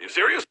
you serious?